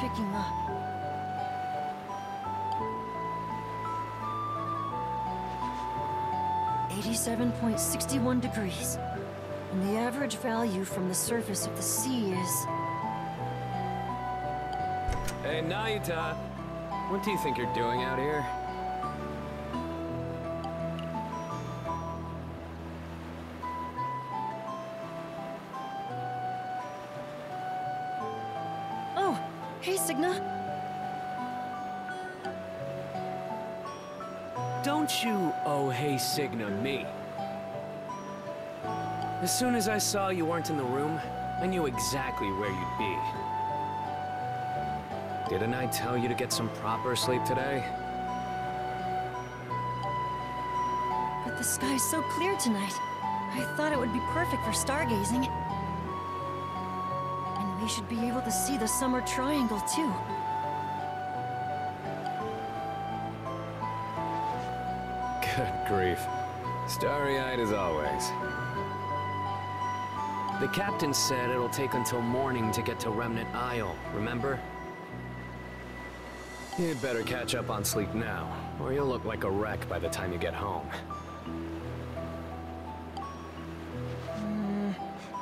picking up. Eighty-seven point sixty-one degrees. And the average value from the surface of the sea is... Hey, Nayuta. What do you think you're doing out here? As soon as I saw you weren't in the room, I knew exactly where you'd be. Didn't I tell you to get some proper sleep today? But the sky's so clear tonight. I thought it would be perfect for stargazing. And we should be able to see the summer triangle, too. Good grief. Starry-eyed as always. The captain said it'll take until morning to get to Remnant Isle, remember? You'd better catch up on sleep now, or you'll look like a wreck by the time you get home. Hmm,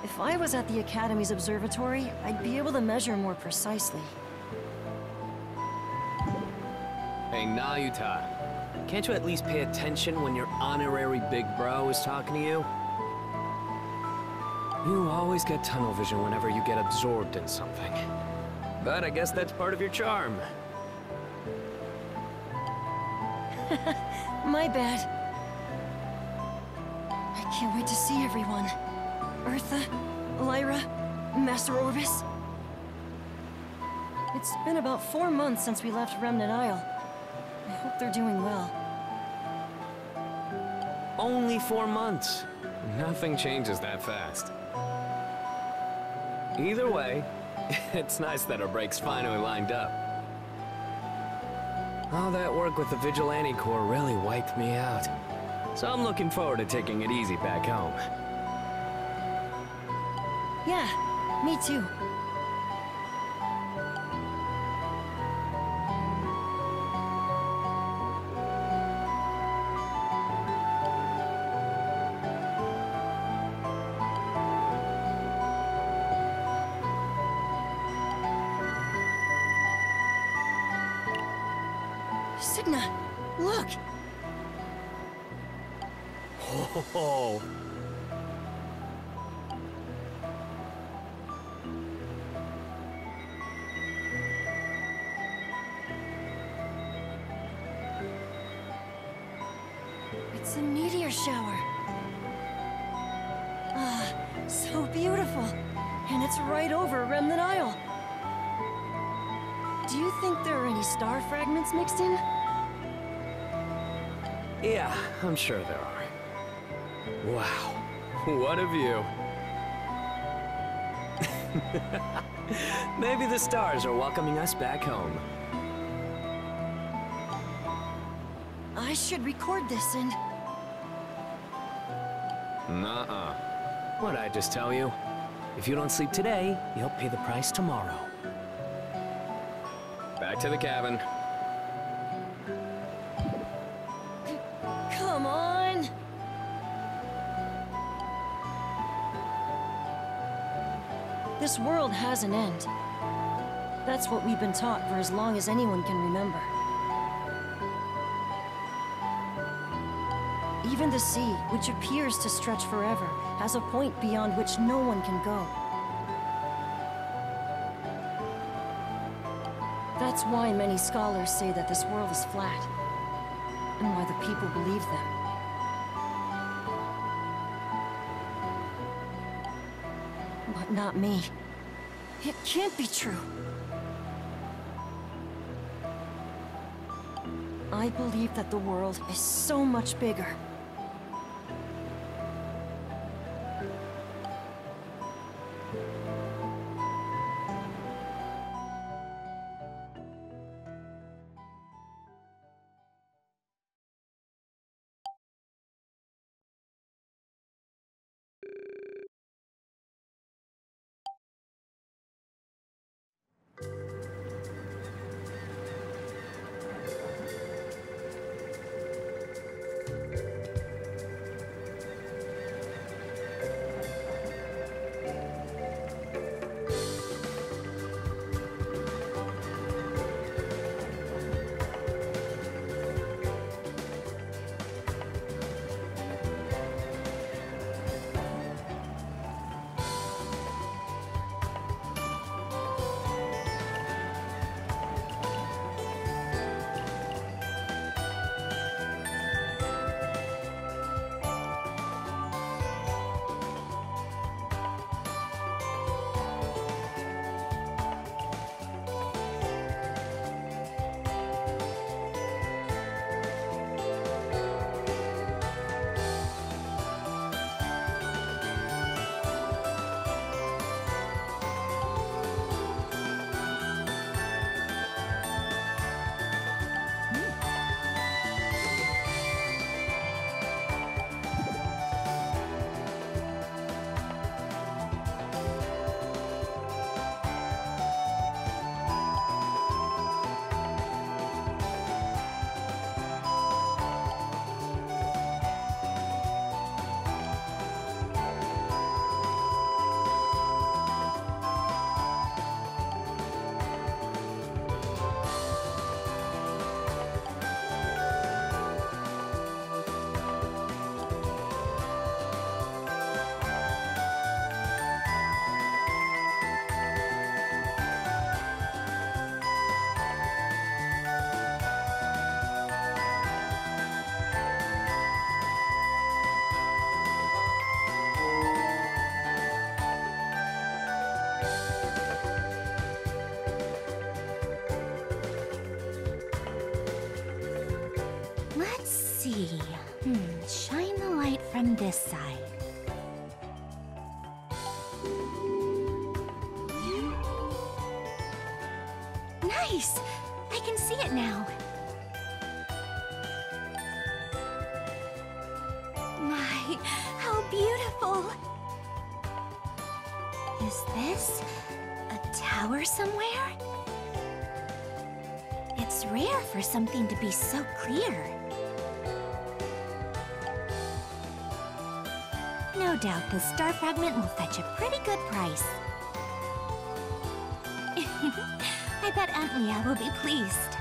if I was at the Academy's observatory, I'd be able to measure more precisely. Hey, Nayuta. Can't you at least pay attention when your honorary big bro is talking to you? You always get tunnel vision whenever you get absorbed in something. But I guess that's part of your charm. My bad. I can't wait to see everyone. Eartha, Lyra, Master Orbis. It's been about four months since we left Remnant Isle. I hope they're doing well. Only four months. Nothing changes that fast. Either way, it's nice that our break's finally lined up. All that work with the Vigilante Corps really wiped me out. So I'm looking forward to taking it easy back home. Yeah, me too. Sure there are. Wow, what a view. Maybe the stars are welcoming us back home. I should record this and... Nuh-uh. What'd I just tell you? If you don't sleep today, you'll pay the price tomorrow. Back to the cabin. Has an end. That's what we've been taught for as long as anyone can remember. Even the sea, which appears to stretch forever, has a point beyond which no one can go. That's why many scholars say that this world is flat, and why the people believe them. But not me. It can't be true. I believe that the world is so much bigger. This side. Nice! I can see it now. My, how beautiful! Is this a tower somewhere? It's rare for something to be so clear. Doubt the star fragment will fetch a pretty good price. I bet Aunt Leah will be pleased.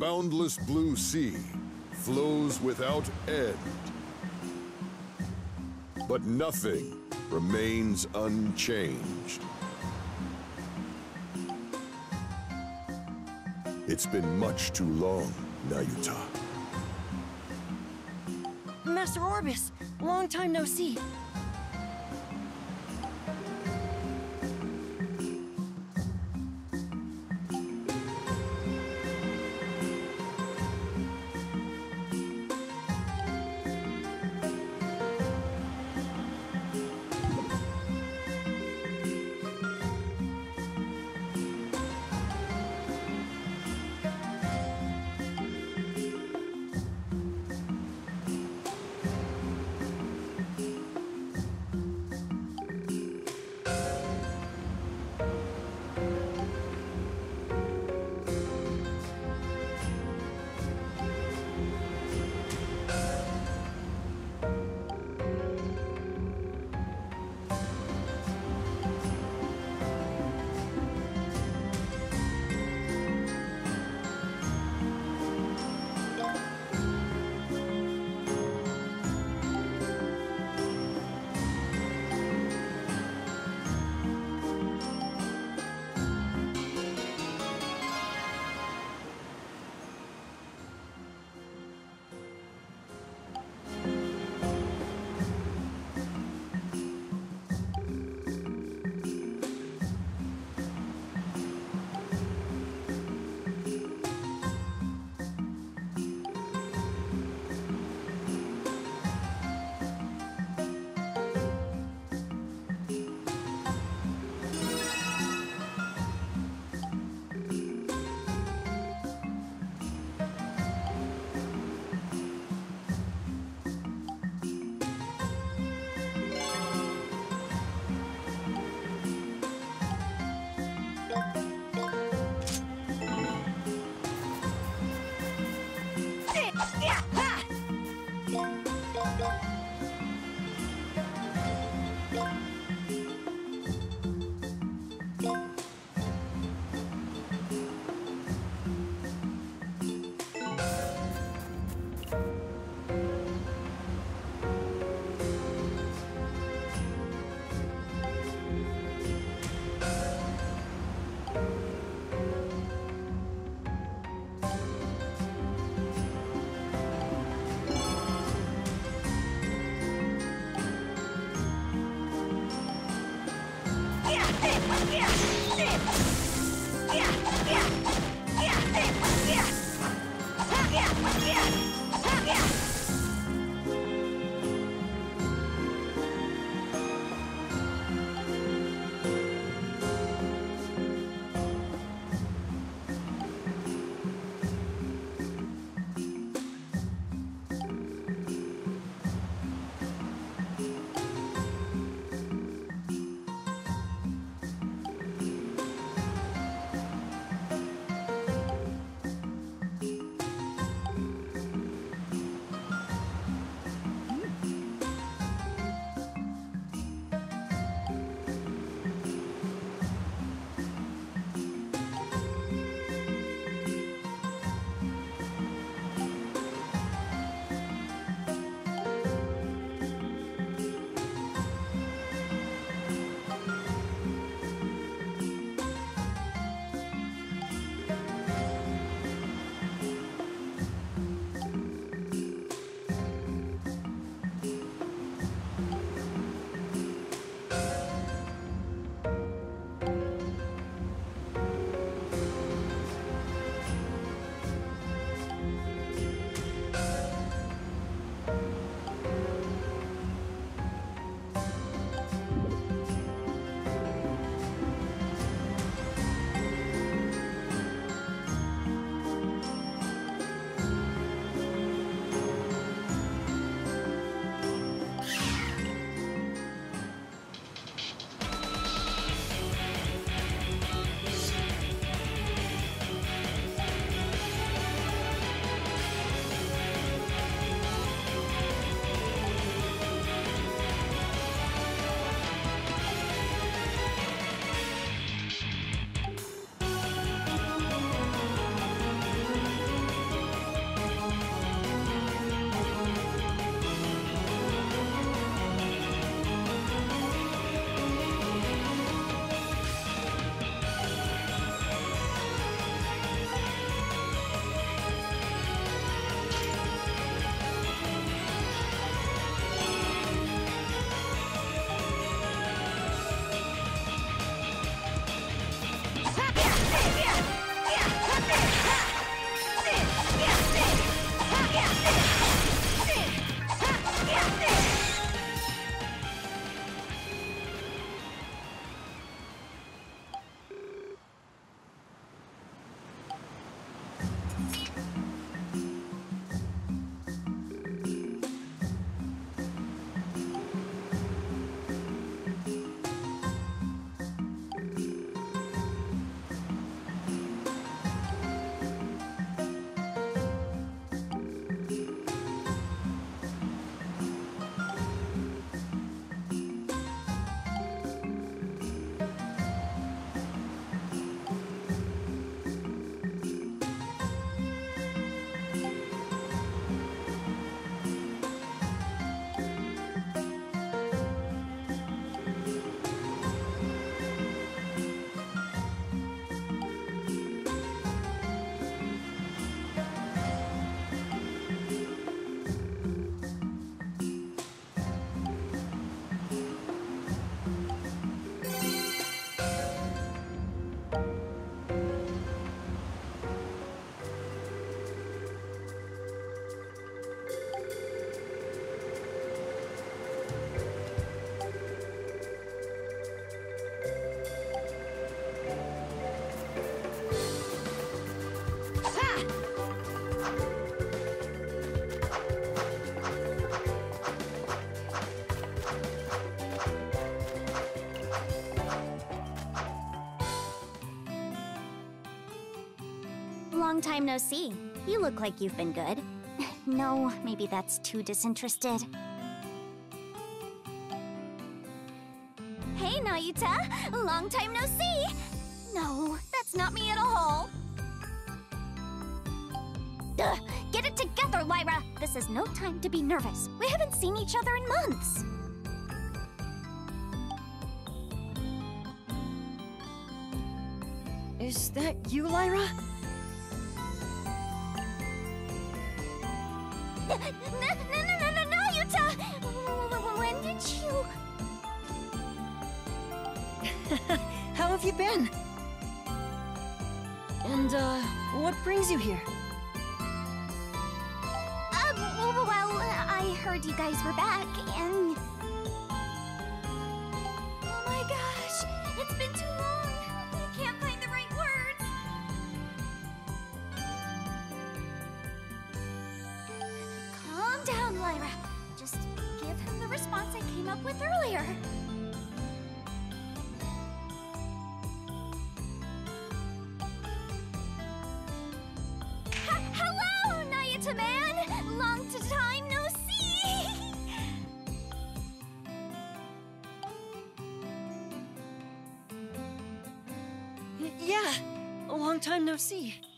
Boundless blue sea flows without end. But nothing remains unchanged. It's been much too long, Nayuta. Master Orbis, long time no see. Long time no see. You look like you've been good. no, maybe that's too disinterested. Hey, Nayuta! Long time no see! No, that's not me at all! Get it together, Lyra! This is no time to be nervous. We haven't seen each other in months. Is that you, Lyra? Time no see.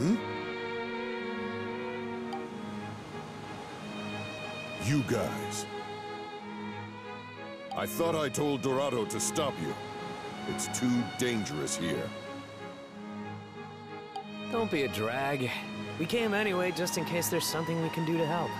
Hmm? You guys. I thought I told Dorado to stop you. It's too dangerous here. Don't be a drag. We came anyway, just in case there's something we can do to help.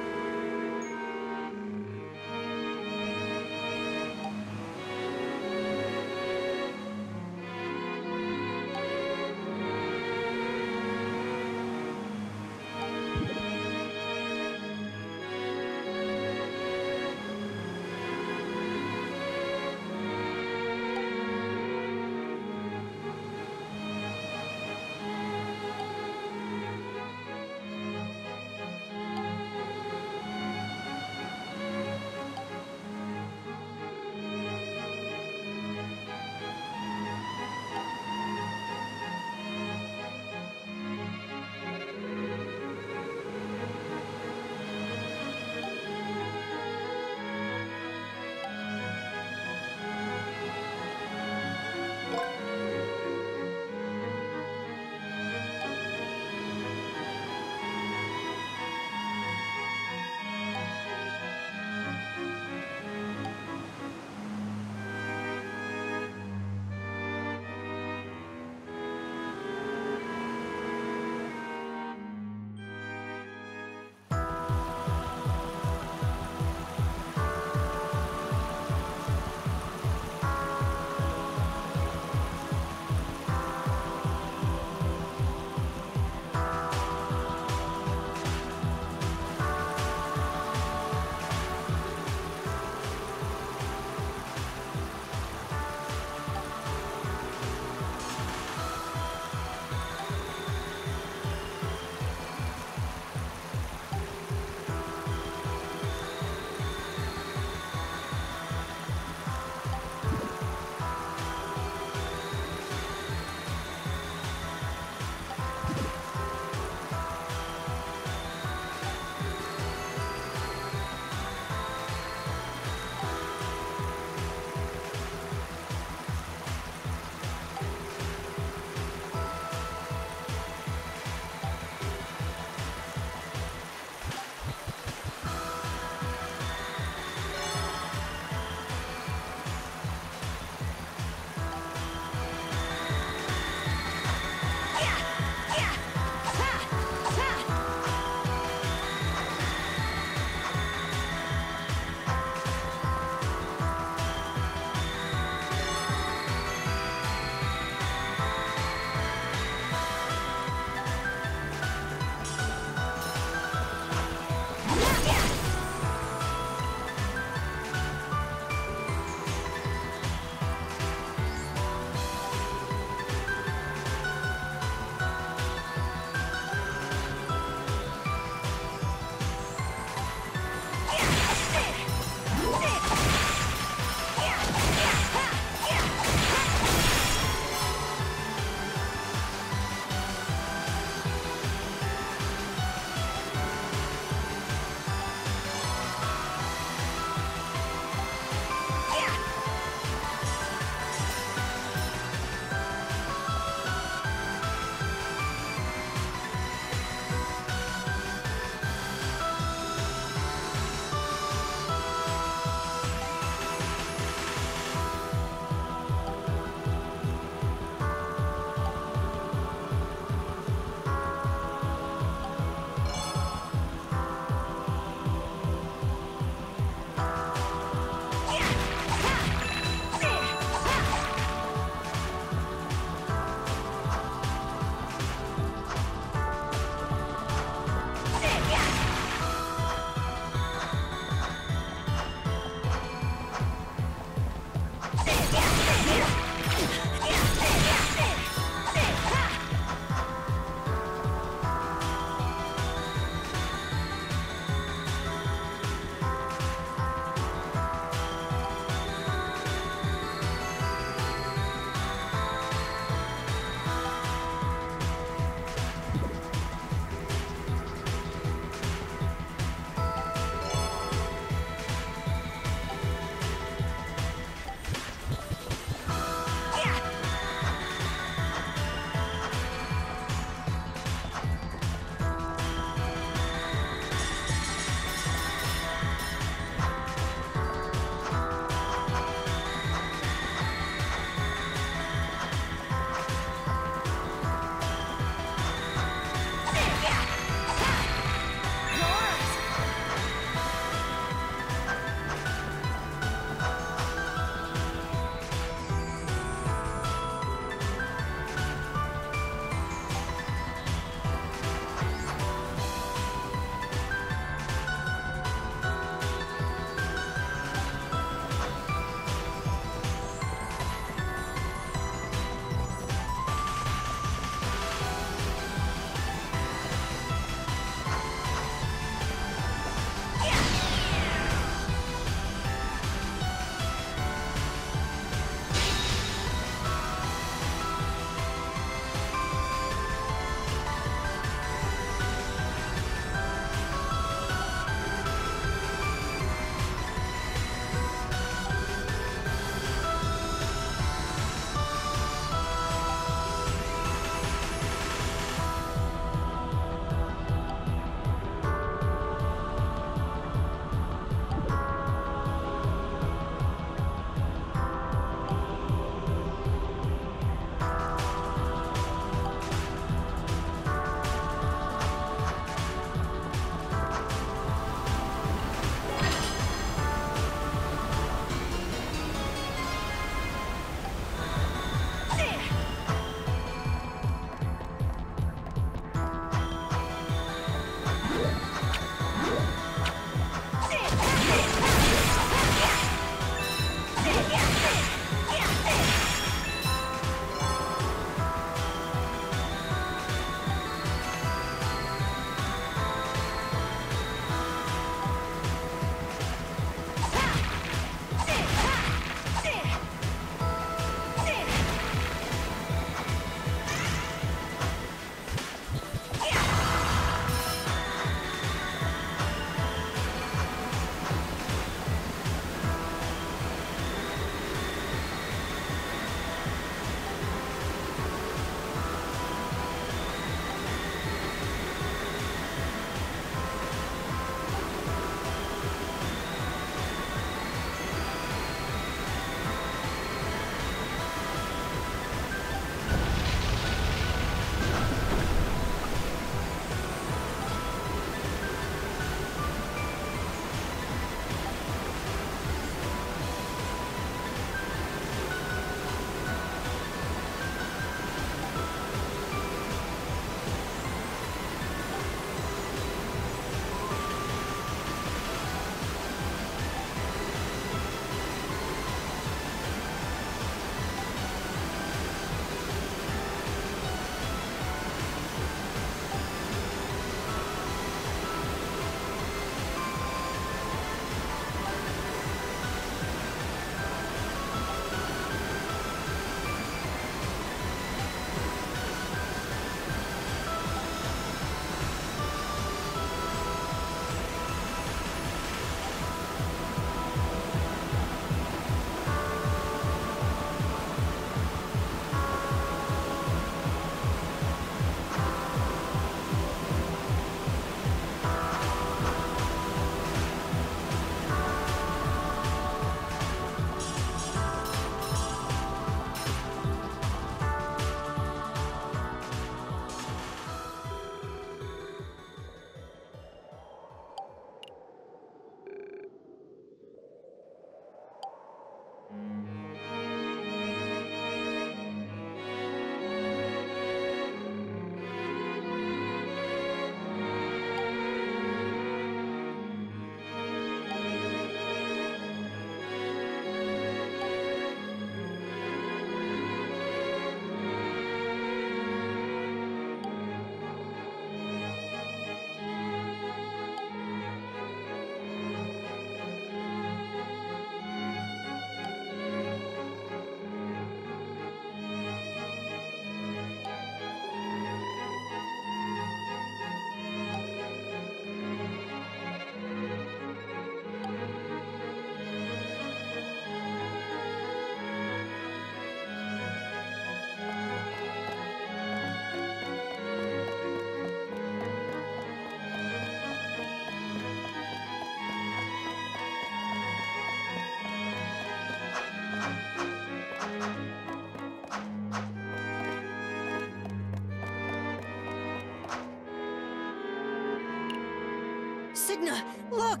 Look!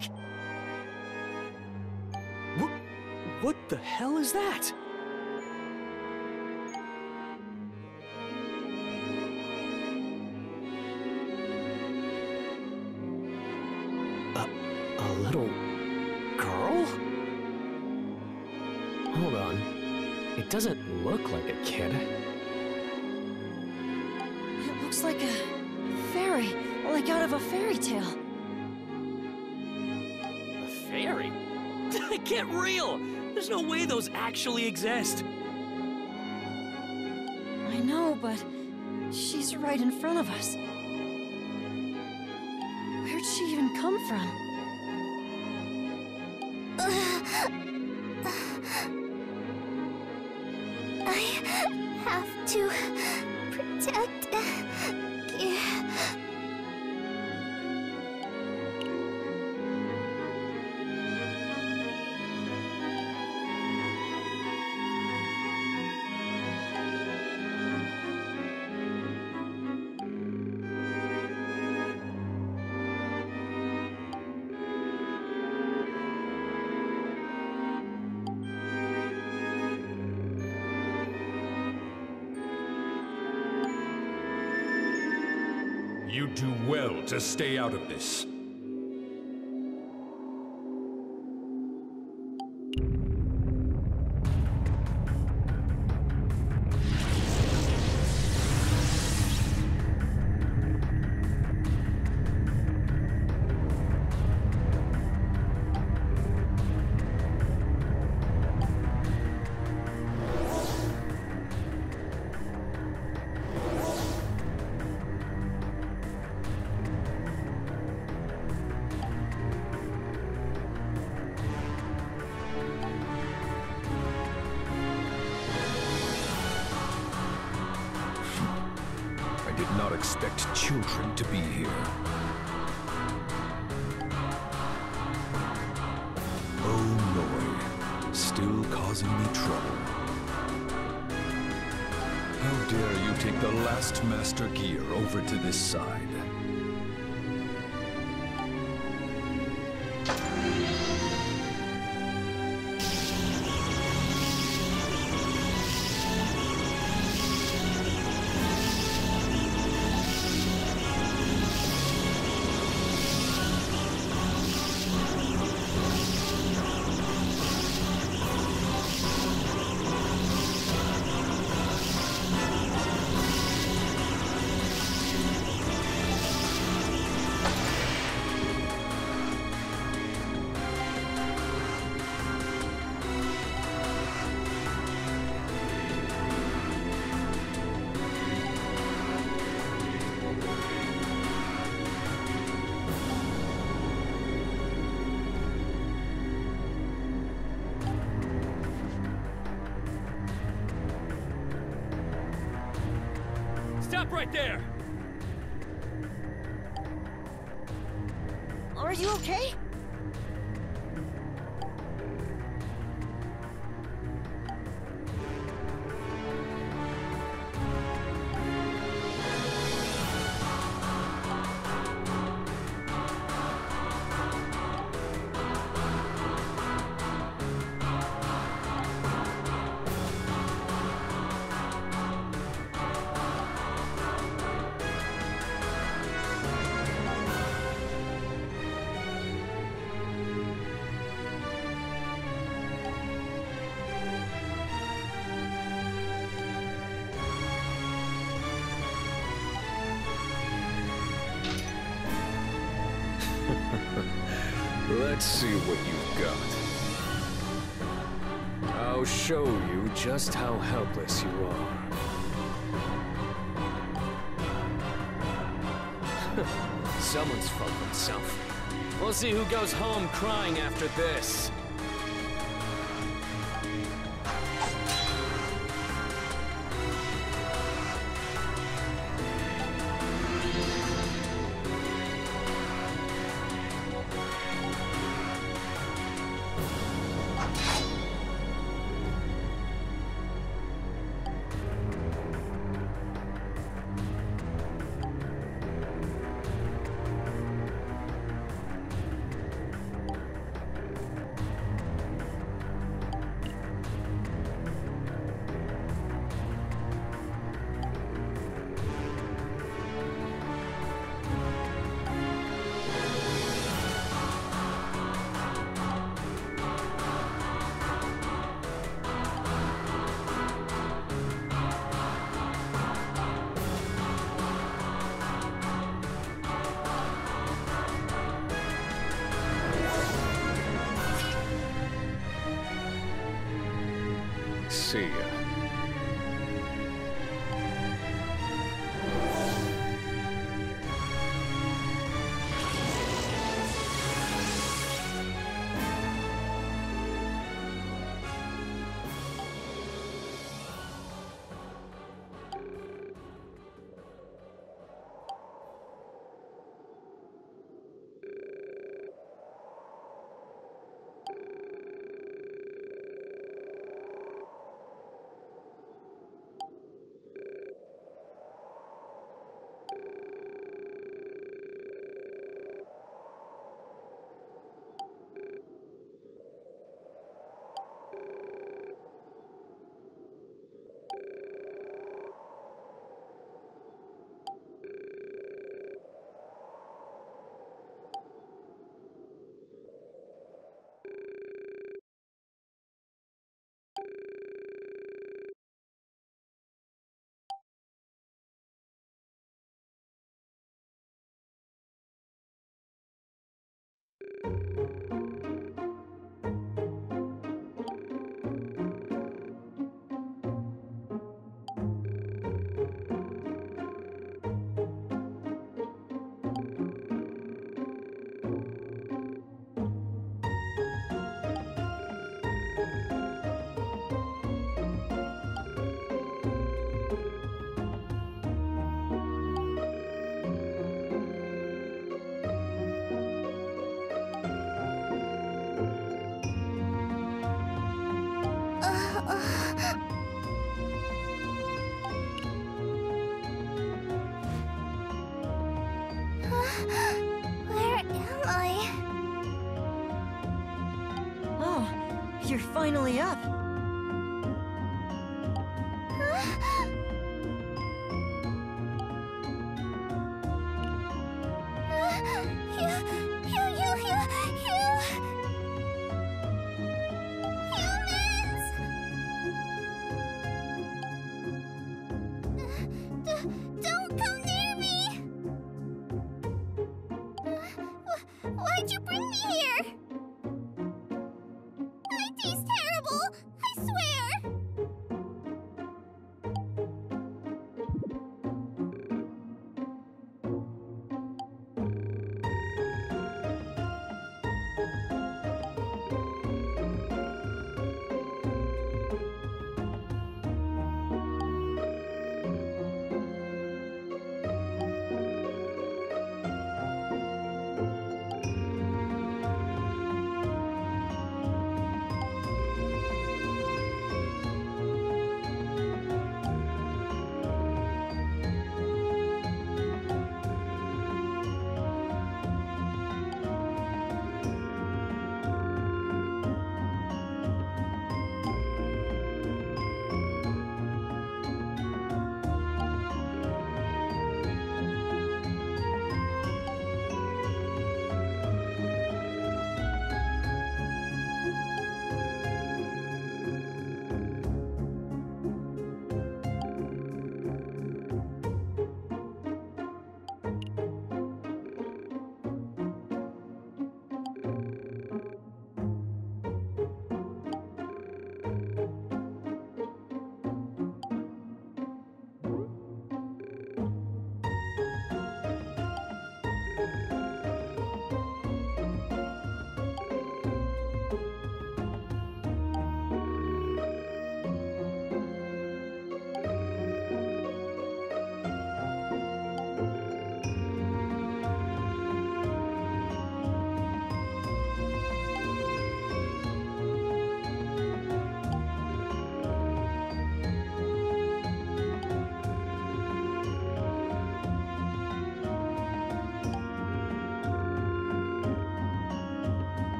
What, what the hell is that? A, a little girl? Hold on. It doesn't look like a kid. It looks like a fairy, like out of a fairy tale. Get real! There's no way those actually exist. I know, but she's right in front of us. Where'd she even come from? I have to to stay out of this. Right there! Just how helpless you are. Someone's fucked himself. We'll see who goes home crying after this. See ya. Me! Wh- Why'd you bring me here? I taste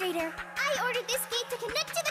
I ordered this gate to connect to the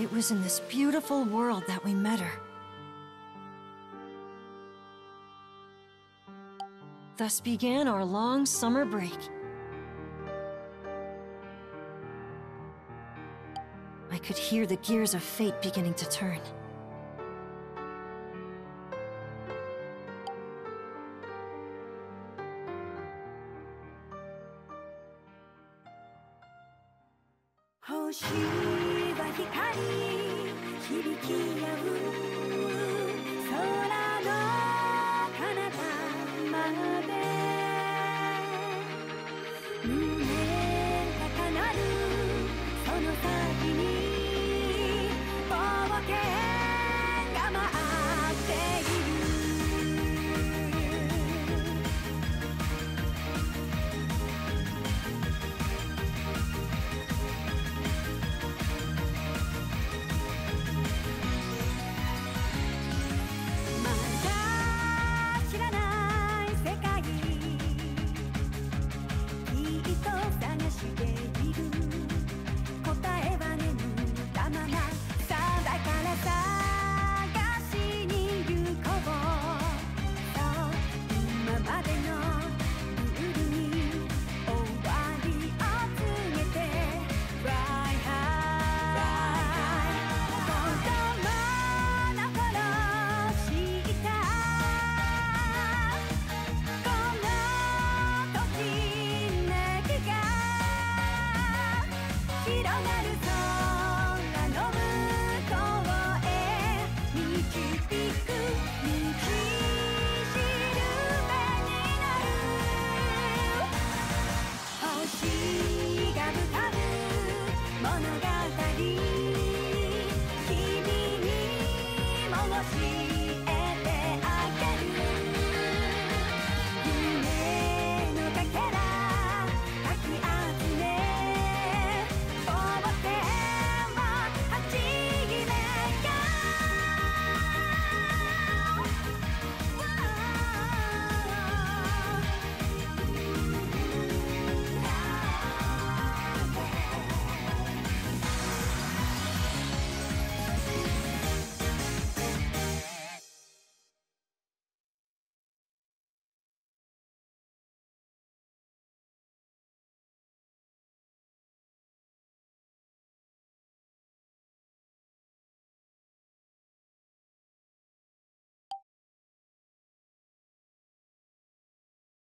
It was in this beautiful world that we met her. Thus began our long summer break. I could hear the gears of fate beginning to turn. Oh, she 光響き合う空の彼方まで